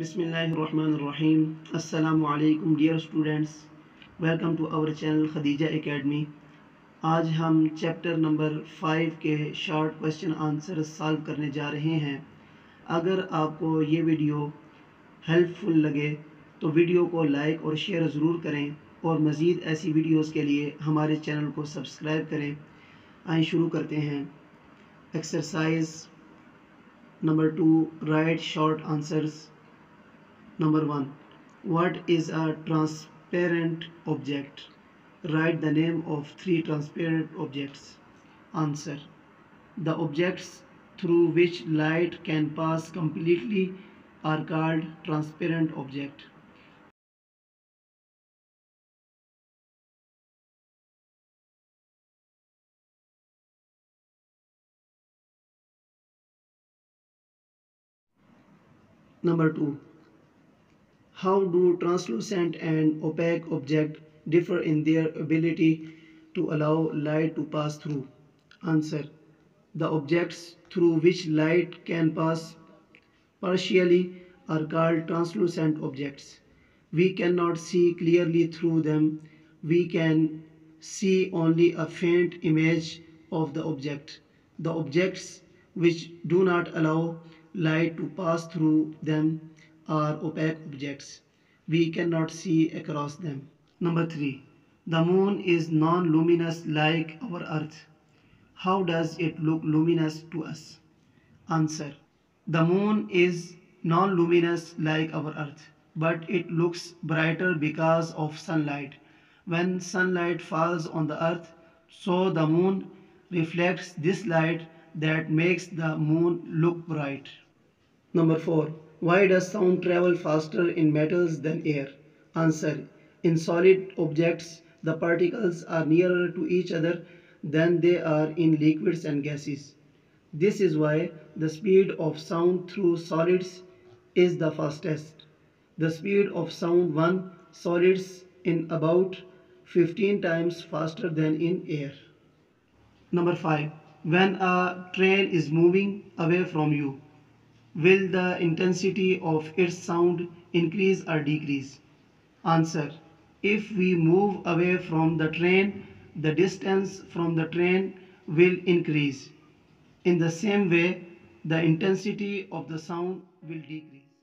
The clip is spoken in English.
Assalamu alaikum dear students. Welcome to our channel, Khadija Academy. आज हम chapter number five के short question answer solve करने जा रहे हैं। अगर आपको ये वीडियो हेल्पफुल लगे तो वीडियो को लाइक और शेयर ज़रूर करें और मज़ीद ऐसी वीडियोस के लिए हमारे चैनल को सब्सक्राइब करें। आइए शुरू करते हैं। Exercise number two write short answers Number 1. What is a transparent object? Write the name of three transparent objects. Answer. The objects through which light can pass completely are called transparent object. Number 2 how do translucent and opaque object differ in their ability to allow light to pass through? Answer. The objects through which light can pass partially are called translucent objects. We cannot see clearly through them. We can see only a faint image of the object. The objects which do not allow light to pass through them are opaque objects. We cannot see across them. Number 3. The moon is non-luminous like our earth. How does it look luminous to us? Answer. The moon is non-luminous like our earth, but it looks brighter because of sunlight. When sunlight falls on the earth, so the moon reflects this light that makes the moon look bright. Number 4. Why does sound travel faster in metals than air? Answer. In solid objects, the particles are nearer to each other than they are in liquids and gases. This is why the speed of sound through solids is the fastest. The speed of sound one solids in about 15 times faster than in air. Number 5. When a train is moving away from you, will the intensity of its sound increase or decrease? Answer. If we move away from the train, the distance from the train will increase. In the same way, the intensity of the sound will decrease.